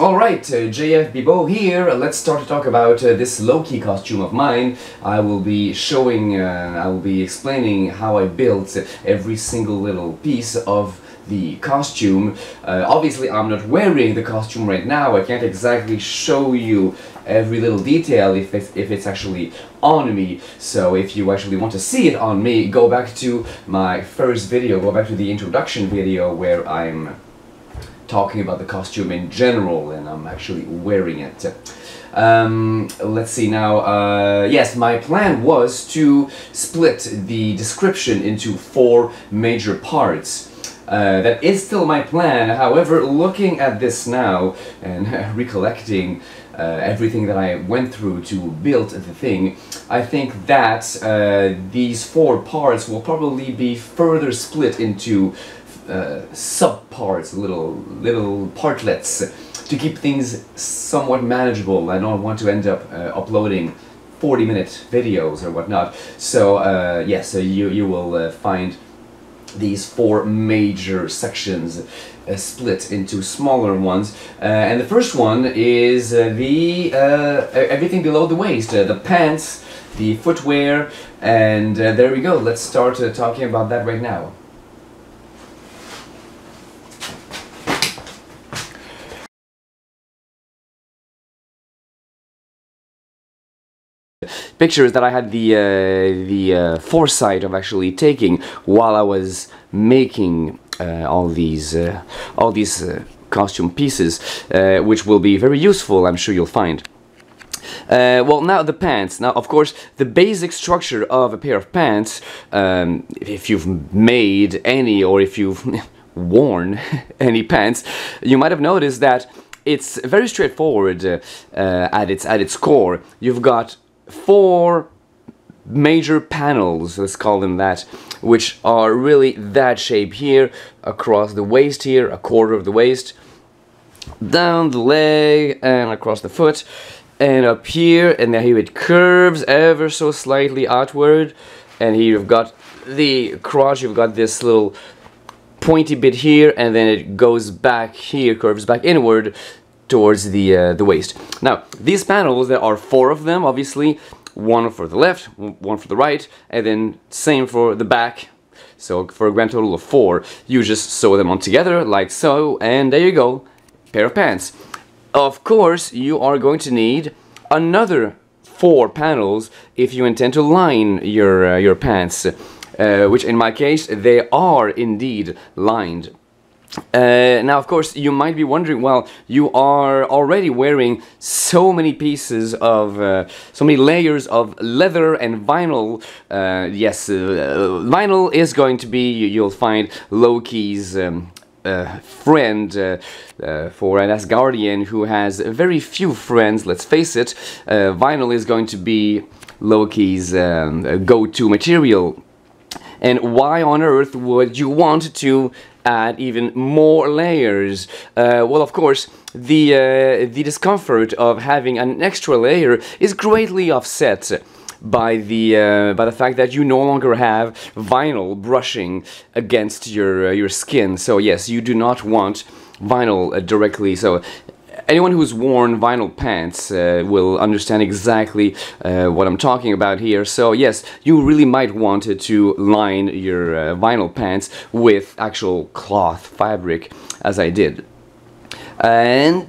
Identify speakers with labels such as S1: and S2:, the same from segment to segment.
S1: Alright, uh, JF Bibeau here. Let's start to talk about uh, this Loki costume of mine. I will be showing, uh, I will be explaining how I built every single little piece of the costume. Uh, obviously, I'm not wearing the costume right now. I can't exactly show you every little detail if it's, if it's actually on me. So if you actually want to see it on me, go back to my first video, go back to the introduction video where I'm talking about the costume in general and I'm actually wearing it. Um, let's see now, uh, yes, my plan was to split the description into four major parts. Uh, that is still my plan, however, looking at this now and recollecting uh, everything that I went through to build the thing, I think that uh, these four parts will probably be further split into uh, subparts, little little partlets, to keep things somewhat manageable. I don't want to end up uh, uploading 40 minute videos or whatnot. So uh, yes, yeah, so you, you will uh, find these four major sections uh, split into smaller ones. Uh, and the first one is uh, the everything below the waist, the pants, the footwear, and there we go. Let's start talking about that right now. Pictures that I had the uh, the uh, foresight of actually taking while I was making uh, all these uh, all these uh, costume pieces, uh, which will be very useful. I'm sure you'll find. well, now the pants. Now, of course, the basic structure of a pair of pants, um, if you've made any or if you've worn any pants, you might have noticed that it's very straightforward uh, uh, at its at its core. You've got four major panels, let's call them that, which are really that shape here, across the waist here, a quarter of the waist, down the leg and across the foot, and up here, and then here it curves ever so slightly outward, and here you've got the crotch, you've got this little pointy bit here, and then it goes back here, curves back inward, towards the, uh, the waist. Now, these panels, there are four of them, obviously, one for the left, one for the right, and then same for the back. So for a grand total of four, you just sew them on together like so, and there you go, pair of pants. Of course, you are going to need another four panels if you intend to line your, uh, your pants, uh, which in my case, they are indeed lined. Uh, now, of course, you might be wondering, well, you are already wearing so many pieces of, uh, so many layers of leather and vinyl. Uh, yes, uh, vinyl is going to be, you'll find Loki's um, uh, friend uh, uh, for an Asgardian who has very few friends, let's face it. Uh, vinyl is going to be Loki's um, go-to material. And why on earth would you want to add even more layers. Uh, well, of course, the, uh, the discomfort of having an extra layer is greatly offset by the uh, by the fact that you no longer have vinyl brushing against your uh, your skin. So yes, you do not want vinyl uh, directly. So anyone who's worn vinyl pants uh, will understand exactly uh, what I'm talking about here. So yes, you really might want to line your uh, vinyl pants with actual cloth fabric, as I did. And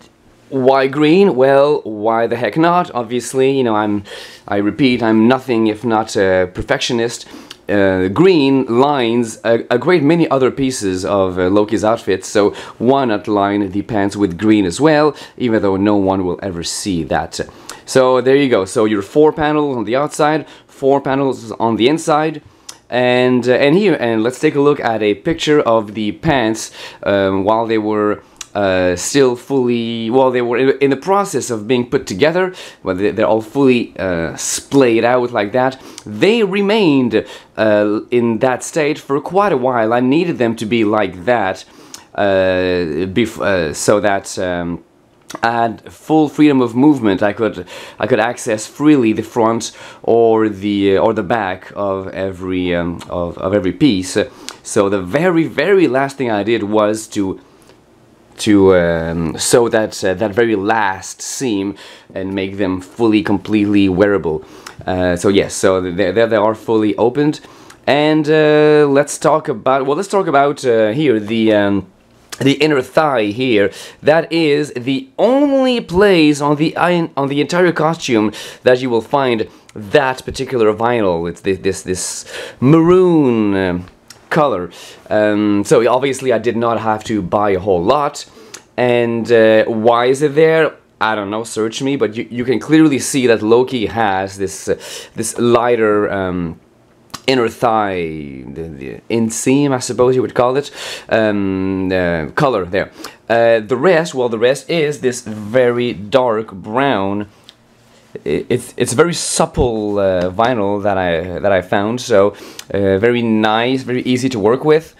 S1: why green? Well, why the heck not? Obviously, you know, I'm, I repeat, I'm nothing if not a perfectionist uh, green lines a, a, great many other pieces of uh, Loki's outfit, so why not line the pants with green as well, even though no one will ever see that. So there you go, so your four panels on the outside, four panels on the inside, and, uh, and here, and let's take a look at a picture of the pants um, while they were uh, still fully, well, they were in the process of being put together, but they're all fully uh, splayed out like that. They remained uh, in that state for quite a while. I needed them to be like that uh, uh, so that um, I had full freedom of movement. I could I could access freely the front or the or the back of every um, of, of every piece. So the very very last thing I did was to to um, sew that uh, that very last seam and make them fully completely wearable. Uh, so yes so there, there they are fully opened. And uh, let's talk about well let's talk about uh, here the um, the inner thigh here. That is the only place on the on the entire costume that you will find that particular vinyl. It's this this, this maroon um, color. Um, so obviously I did not have to buy a whole lot. And uh, why is it there? I don't know, search me, but you, you can clearly see that Loki has this uh, this lighter um, inner thigh, the, the inseam, I suppose you would call it, um, uh, color there. Uh, the rest, well, the rest is this very dark brown it's it's very supple uh, vinyl that I that I found. So uh, very nice, very easy to work with.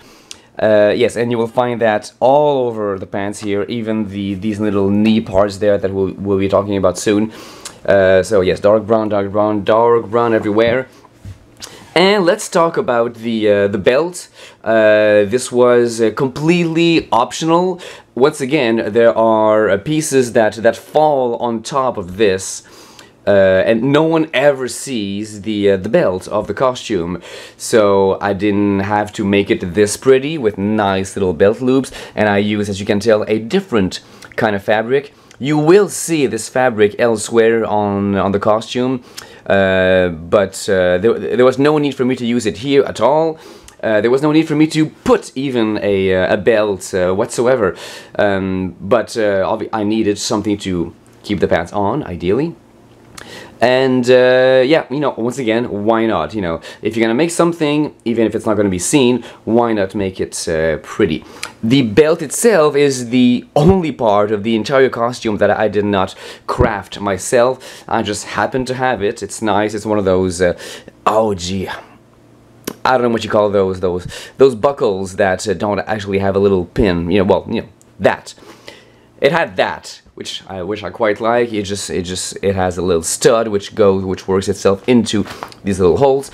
S1: Uh, yes, and you will find that all over the pants here, even the these little knee parts there that we'll, we'll be talking about soon. Uh, so yes, dark brown, dark brown, dark brown everywhere. And let's talk about the uh, the belt. Uh, this was uh, completely optional. Once again, there are pieces that that fall on top of this. Uh, and no one ever sees the uh, the belt of the costume. So I didn't have to make it this pretty with nice little belt loops. And I use as you can tell a different kind of fabric. You will see this fabric elsewhere on on the costume. Uh, but uh, there, there was no need for me to use it here at all. Uh, there was no need for me to put even a, uh, a belt uh, whatsoever. Um, but uh, I needed something to keep the pants on, ideally. And uh, yeah, you know, once again, why not? You know, if you're gonna make something, even if it's not gonna be seen, why not make it uh, pretty? The belt itself is the only part of the entire costume that I did not craft myself. I just happened to have it. It's nice. It's one of those, uh, oh gee, I don't know what you call those, those, those buckles that uh, don't actually have a little pin. You know, well, you know, that. It had that which I which I quite like. It just it just it has a little stud which goes which works itself into these little holes.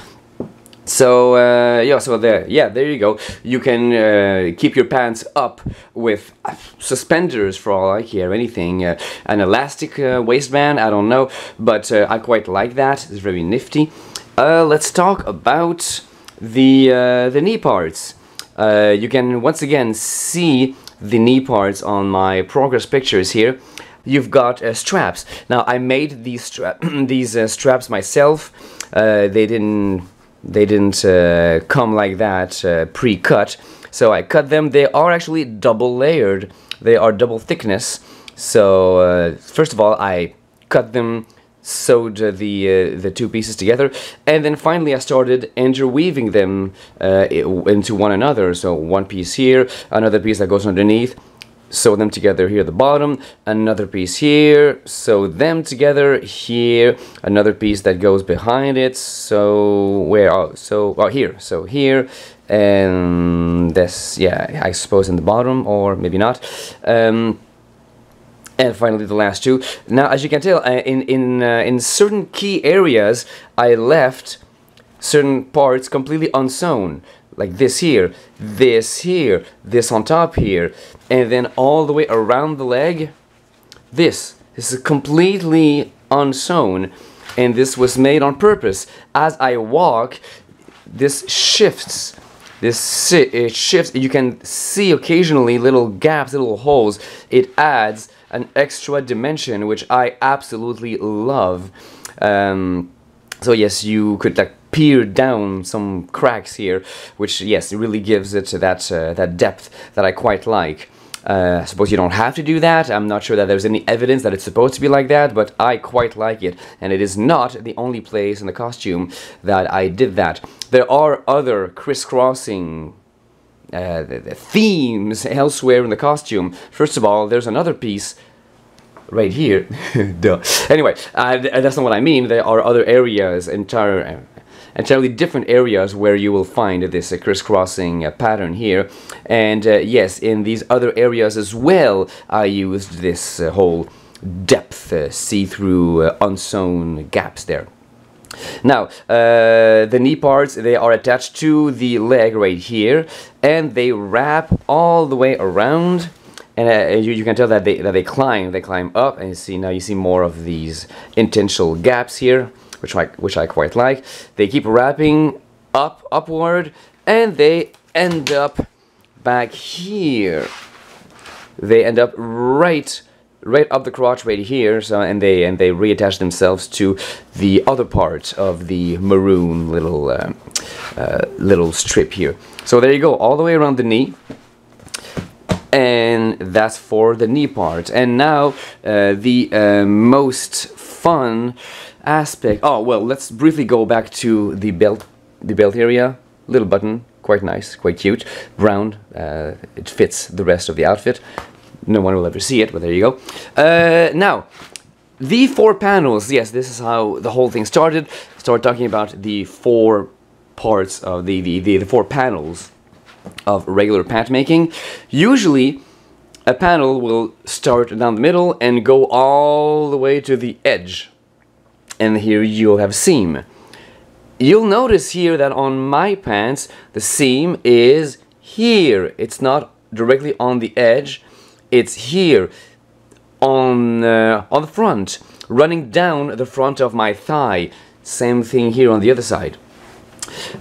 S1: So uh, yeah, so there, yeah, there you go. You can uh, keep your pants up with suspenders for all I care, anything. Uh, an elastic uh, waistband, I don't know, but uh, I quite like that. It's very nifty. Uh, let's talk about the the knee parts. you can once again see the knee parts on my progress pictures here you've got uh, straps. Now I made these stra these uh, straps myself. Uh, they didn't they didn't uh, come like that uh, pre-cut, so I cut them. They are actually double layered. They are double thickness. So uh, first of all, I cut them sewed the uh, the two pieces together. And then finally I started interweaving them uh, into one another. So one piece here another piece that goes underneath sew them together here at the bottom another piece here sew them together here another piece that goes behind it so where oh, so oh, here so here and this yeah I suppose in the bottom or maybe not. Um, and finally the last two now as you can tell in in uh, in certain key areas I left certain parts completely unsewn like this here, this here, this on top here, and then all the way around the leg, this. This is completely unsewn, and this was made on purpose. As I walk, this shifts. This it shifts. You can see occasionally little gaps, little holes. It adds an extra dimension, which I absolutely love. Um, so yes, you could like peer down some cracks here, which yes, it really gives it that uh, that depth that I quite like. Uh, I suppose you don't have to do that. I'm not sure that there's any evidence that it's supposed to be like that, but I quite like it. And it is not the only place in the costume that I did that. There are other crisscrossing uh, the themes elsewhere in the costume. First of all, there's another piece right here. Duh. Anyway, uh, that's not what I mean. There are other areas, entire entirely different areas where you will find this uh, crisscrossing uh, pattern here and uh, yes in these other areas as well I used this uh, whole depth uh, see-through uh, unsewn gaps there now, uh, the knee parts, they are attached to the leg right here, and they wrap all the way around, and uh, you, you can tell that they that they climb they climb up and you see now you see more of these intentional gaps here which I which I quite like. They keep wrapping up upward and they end up back here. They end up right right up the crotch right here so and they and they reattach themselves to the other part of the maroon little uh, uh, little strip here. So there you go all the way around the knee. And that's for the knee part. And now uh, the uh, most fun aspect oh well let's briefly go back to the belt the belt area. Little button quite nice quite cute round uh, it fits the rest of the outfit no one will ever see it, but there you go. Uh, now, the four panels, yes, this is how the whole thing started. Start talking about the four parts of the, the, the, the four panels of regular pant making. Usually, a panel will start down the middle and go all the way to the edge. And here you'll have a seam. You'll notice here that on my pants, the seam is here. It's not directly on the edge it's here on uh, on the front running down the front of my thigh same thing here on the other side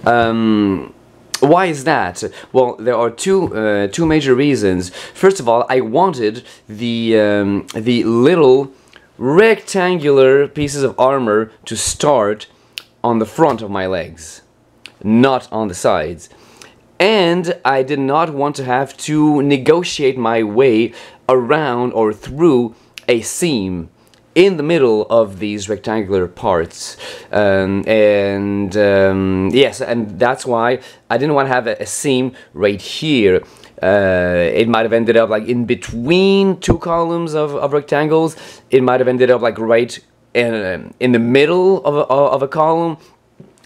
S1: um, why is that? Well, there are two uh, two major reasons. First of all, I wanted the um, the little rectangular pieces of armor to start on the front of my legs, not on the sides and I did not want to have to negotiate my way around or through a seam in the middle of these rectangular parts. Um, and um, yes and that's why I didn't want to have a, a seam right here. Uh, it might have ended up like in between two columns of, of rectangles. It might have ended up like right in, in the middle of a, of a column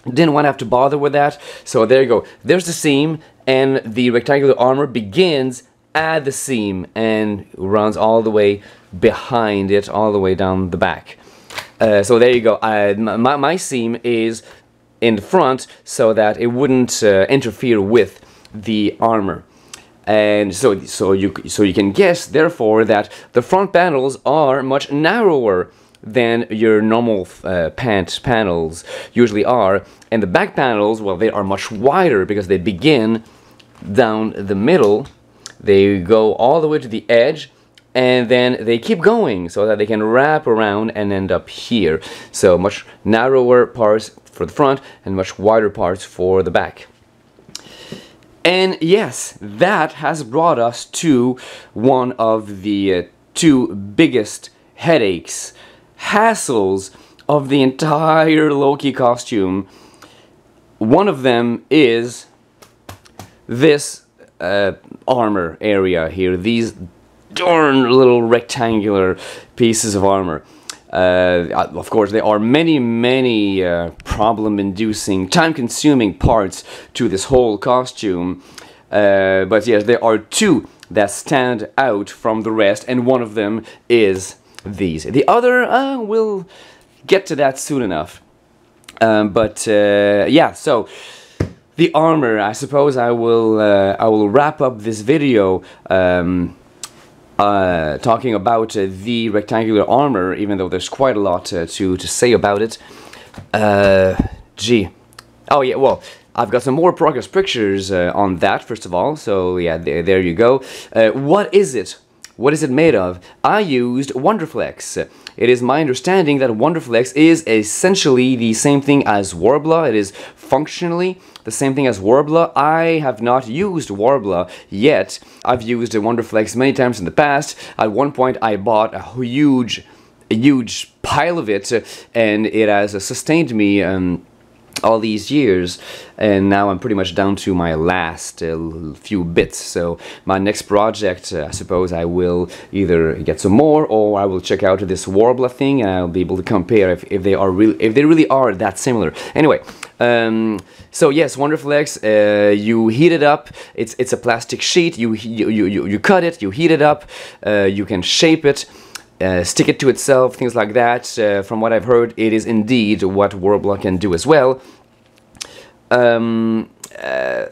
S1: didn't want to have to bother with that. So there you go. There's the seam and the rectangular armor begins at the seam and runs all the way behind it, all the way down the back. Uh, so there you go. I, my, my seam is in the front so that it wouldn't uh, interfere with the armor. And so, so you so you can guess, therefore, that the front panels are much narrower than your normal uh, pant panels usually are. And the back panels, well, they are much wider because they begin down the middle. They go all the way to the edge and then they keep going so that they can wrap around and end up here. So much narrower parts for the front and much wider parts for the back. And yes, that has brought us to one of the uh, two biggest headaches hassles of the entire Loki costume. One of them is this uh, armor area here, these darn little rectangular pieces of armor. Uh, of course, there are many, many uh, problem-inducing, time-consuming parts to this whole costume. Uh, but yes, there are two that stand out from the rest, and one of them is these. The other, uh, we'll get to that soon enough. Um, but uh, yeah, so the armor. I suppose I will uh, I will wrap up this video um, uh, talking about uh, the rectangular armor, even though there's quite a lot uh, to to say about it. Uh, gee, oh yeah, well. I've got some more progress pictures on that, first of all, so yeah, there, there you go. what is it what is it made of? I used Wonderflex. It is my understanding that Wonderflex is essentially the same thing as Worbla. It is functionally the same thing as Worbla. I have not used Worbla yet. I've used Wonderflex many times in the past. At one point I bought a huge, a huge pile of it and it has sustained me um, all these years and now I'm pretty much down to my last uh, few bits. So my next project uh, I suppose I will either get some more or I will check out this Worbla thing and I'll be able to compare if, if they are really if they really are that similar. Anyway um, so yes Wonderflex uh, you heat it up. It's it's a plastic sheet. You you, you, you cut it you heat it up. Uh, you can shape it uh, stick it to itself, things like that. Uh, from what I've heard, it is indeed what Worbla can do as well. Um, uh,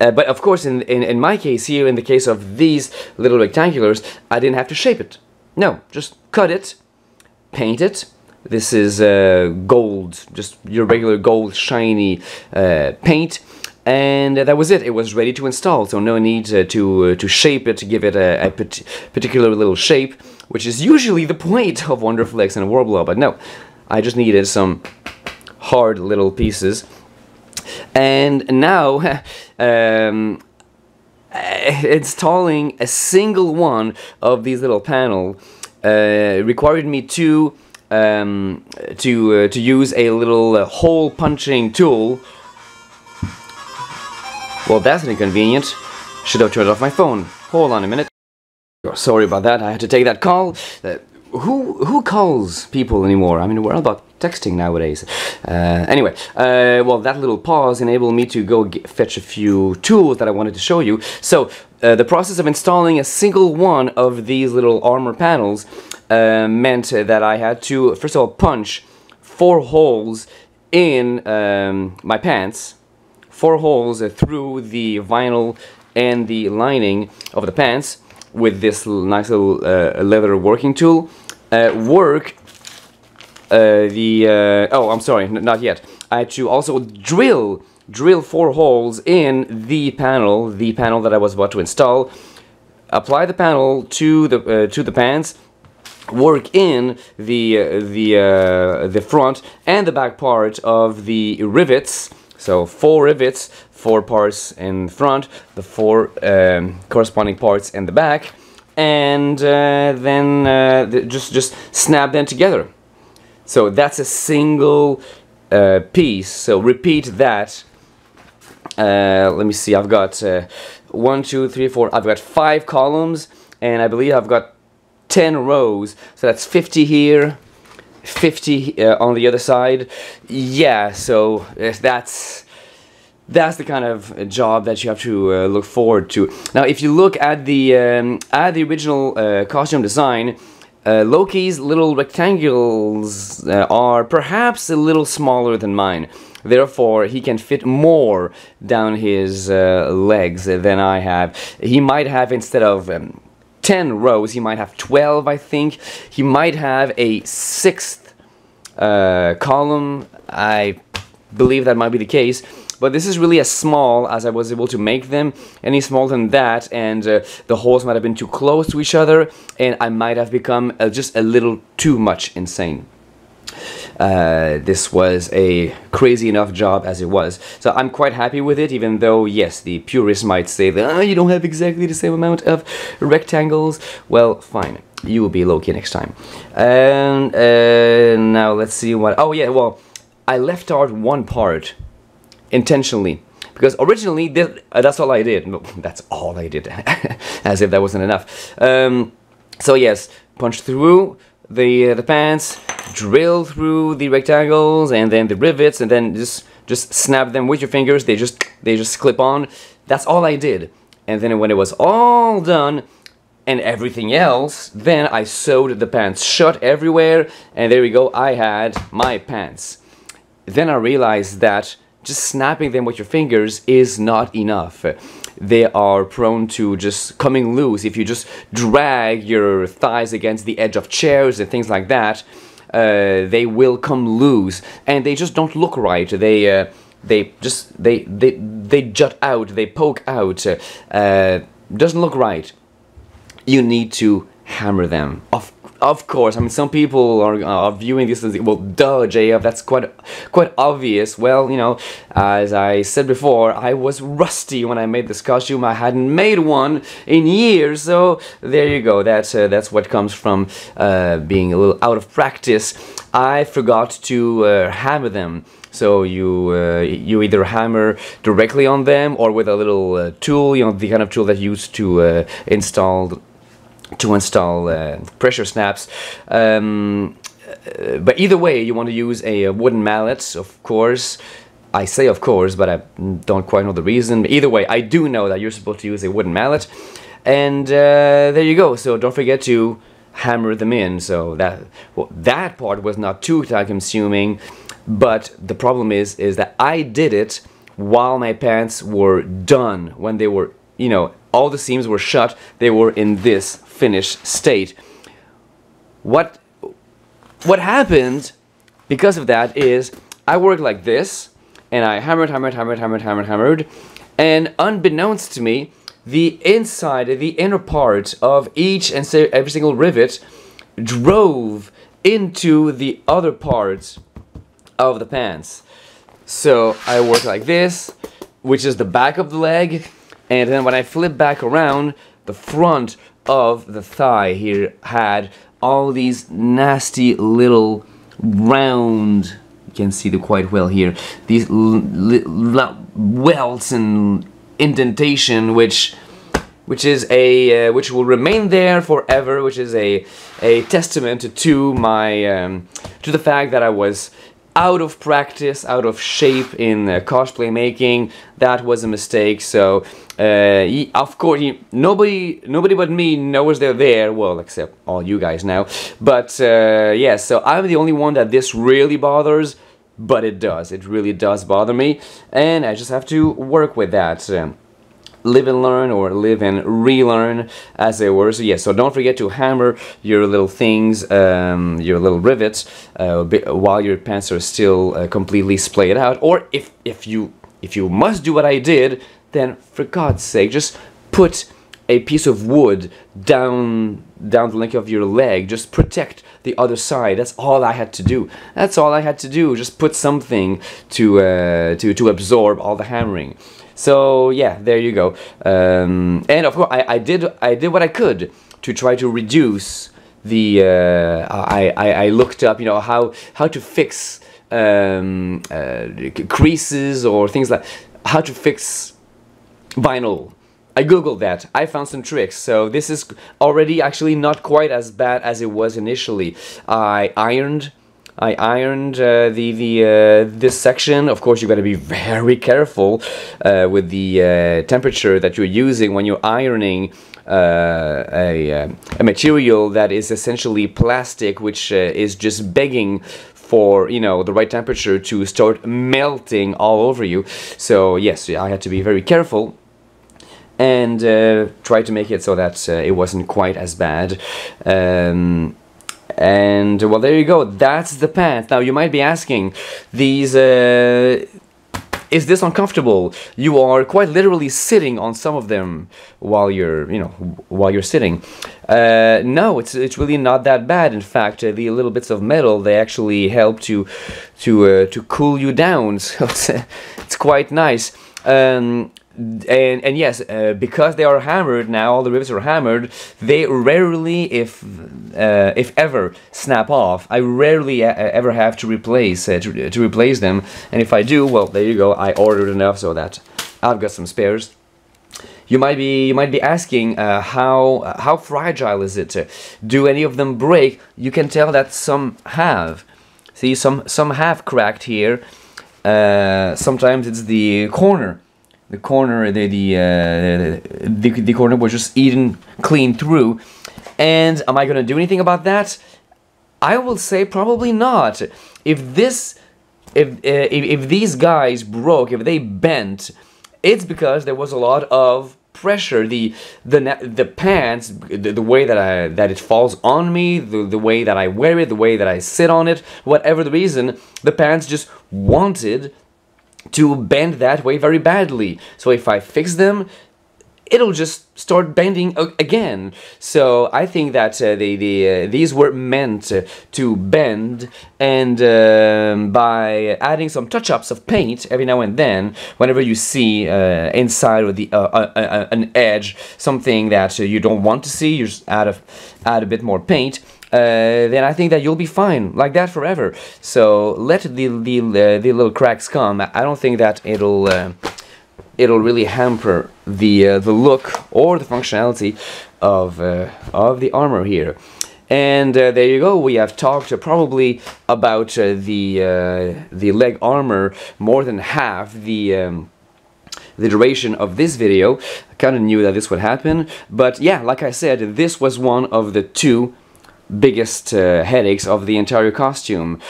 S1: Uh, but of course, in, in, in my case here, in the case of these little rectangulars, I didn't have to shape it. No, just cut it, paint it. This is uh, gold, just your regular gold shiny uh, paint. And that was it. It was ready to install, so no need uh, to uh, to shape it, to give it a, a particular little shape, which is usually the point of Wonderflex and Worbla. But no, I just needed some hard little pieces. And now, um, installing a single one of these little panel uh, required me to um, to uh, to use a little uh, hole punching tool. Well, that's an inconvenient. Should have turned off my phone. Hold on a minute. Sorry about that. I had to take that call. Uh, who who calls people anymore? I mean, we're all about texting nowadays. Uh, anyway, uh, well, that little pause enabled me to go get, fetch a few tools that I wanted to show you. So, uh, the process of installing a single one of these little armor panels uh, meant that I had to, first of all, punch four holes in um, my pants, four holes through the vinyl and the lining of the pants with this nice little uh, leather working tool. Uh, work uh, the oh I'm sorry not yet. I had to also drill drill four holes in the panel the panel that I was about to install. Apply the panel to the uh, to the pants work in the uh, the uh, the front and the back part of the rivets so four rivets four parts in front the four um, corresponding parts in the back and uh, then uh, just just snap them together. So that's a single uh, piece. So repeat that. Uh, let me see. I've got uh, one, two, three, four. I've got five columns, and I believe I've got ten rows. So that's fifty here, fifty uh, on the other side. Yeah. So that's that's the kind of job that you have to uh, look forward to. Now, if you look at the um, at the original uh, costume design, uh, Loki's little rectangles uh, are perhaps a little smaller than mine. Therefore, he can fit more down his uh, legs than I have. He might have instead of um, 10 rows, he might have 12, I think. He might have a sixth uh, column. I believe that might be the case but this is really as small as I was able to make them any smaller than that and uh, the holes might have been too close to each other and I might have become uh, just a little too much insane uh, this was a crazy enough job as it was. So I'm quite happy with it, even though, yes, the purists might say that oh, you don't have exactly the same amount of rectangles. Well, fine. You will be Loki next time. And uh, now let's see what... Oh, yeah, well, I left out one part intentionally because originally this, uh, that's all I did. That's all I did, as if that wasn't enough. Um, so yes, punch through the uh, the pants, drill through the rectangles, and then the rivets, and then just just snap them with your fingers. They just they just clip on. That's all I did. And then when it was all done, and everything else, then I sewed the pants shut everywhere, and there we go. I had my pants. Then I realized that just snapping them with your fingers is not enough. They are prone to just coming loose. If you just drag your thighs against the edge of chairs and things like that, uh, they will come loose and they just don't look right. They uh, they just they they they jut out. They poke out. Uh, doesn't look right. You need to hammer them. Of of course, I mean, some people are, are viewing this as, well, duh, JF, that's quite, quite obvious. Well, you know, as I said before, I was rusty when I made this costume. I hadn't made one in years, so there you go. That's, uh, that's what comes from uh, being a little out of practice. I forgot to uh, hammer them. So you uh, you either hammer directly on them or with a little uh, tool, you know, the kind of tool that you use to uh, install to install uh, pressure snaps. Um, uh, but either way, you want to use a, a, wooden mallet, of course. I say of course, but I don't quite know the reason. But either way, I do know that you're supposed to use a wooden mallet. And uh, there you go. So don't forget to hammer them in. So that well, that part was not too time consuming. But the problem is, is that I did it while my pants were done, when they were, you know, all the seams were shut, they were in this finished state. What, what happened because of that is I worked like this, and I hammered, hammered, hammered, hammered, hammered, hammered, and unbeknownst to me, the inside, the inner part of each and every single rivet drove into the other parts of the pants. So I work like this, which is the back of the leg, and then when I flip back around, the front of the thigh here had all these nasty little round, you can see them quite well here, these welts and indentation which which is a uh, which will remain there forever which is a a testament to my um, to the fact that I was out of practice out of shape in uh, cosplay making. That was a mistake so uh, of course nobody nobody but me knows they're there well except all you guys now. But uh, yes yeah, so I'm the only one that this really bothers but it does. It really does bother me. And I just have to work with that um, live and learn or live and relearn as it were. So yes yeah, so don't forget to hammer your little things um, your little rivets uh, while your pants are still uh, completely splayed out. Or if if you if you must do what I did then for God's sake just put a piece of wood down down the length of your leg just protect the other side that's all I had to do that's all I had to do just put something to uh, to to absorb all the hammering so yeah, there you go. Um, and of course, I, I did I did what I could to try to reduce the. Uh, I, I, I looked up, you know, how how to fix um, uh, creases or things like how to fix vinyl. I googled that. I found some tricks. So this is already actually not quite as bad as it was initially. I ironed I ironed uh, the the uh, this section. Of course, you got to be very careful uh, with the uh, temperature that you're using when you're ironing uh, a, uh, a material that is essentially plastic, which is just begging for you know the right temperature to start melting all over you. So yes, I had to be very careful and try to make it so that it wasn't quite as bad. Um, and well, there you go. That's the pants. Now you might be asking, these. Uh, is this uncomfortable? You are quite literally sitting on some of them while you're, you know, while you're sitting. Uh, no, it's it's really not that bad. In fact, uh, the little bits of metal they actually help to to uh, to cool you down. So it's it's quite nice. Um, and and yes, uh, because they are hammered now, all the rivets are hammered. They rarely, if uh, if ever, snap off. I rarely uh, ever have to replace uh, to, to replace them. And if I do, well, there you go. I ordered enough so that I've got some spares. You might be you might be asking uh, how how fragile is it? Do any of them break? You can tell that some have. See, some some have cracked here. Uh, sometimes it's the corner the corner, the the, uh, the, the corner was just eaten clean through. And am I going to do anything about that? I will say probably not. If this, if, uh, if, if these guys broke, if they bent, it's because there was a lot of pressure the the the pants the, the, way that I that it falls on me the, the way that I wear it the way that I sit on it whatever the reason the pants just wanted to bend that way very badly. So if I fix them, it'll just start bending again. So I think that uh, the, the, uh, these were meant to bend and um, by adding some touch-ups of paint every now and then, whenever you see uh, inside of the uh, uh, uh, an edge, something that you don't want to see, you just add a, add a bit more paint, uh, then I think that you'll be fine like that forever. So let the the uh, the little cracks come. I don't think that it'll uh, it'll really hamper the uh, the look or the functionality of uh, of the armor here. And uh, there you go. We have talked probably about the the leg armor more than half the. Um, the duration of this video. I kind of knew that this would happen, but yeah, like I said, this was one of the two biggest uh, headaches of the entire costume.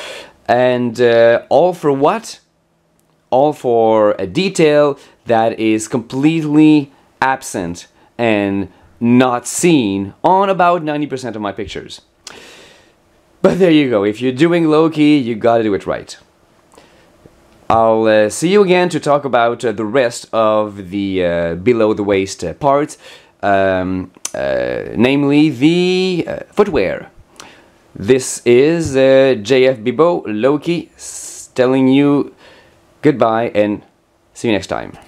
S1: And uh, all for what? all for a detail that is completely absent and not seen on about 90% of my pictures. But there you go, if you're doing Loki, you gotta do it right. I'll uh, see you again to talk about uh, the rest of the uh, below the waist uh, parts, um, uh, namely the uh, footwear. This is JF Bibeau Loki telling you goodbye and see you next time.